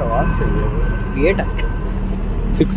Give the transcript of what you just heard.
आवाज़ एट है। सिक्स